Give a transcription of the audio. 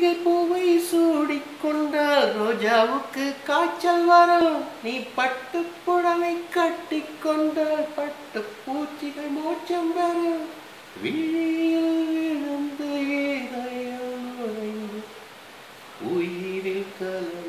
மல்லிகை பூவை சூடிக்கொண்டால் ரோஜாவுக்கு காய்ச்சல் வரும். நீ பட்டு புடவை கட்டிக்கொண்டால் பட்டு பூச்சிகள் மோச்சம் வரும். விழியில் விழுந்து உயிரில் கல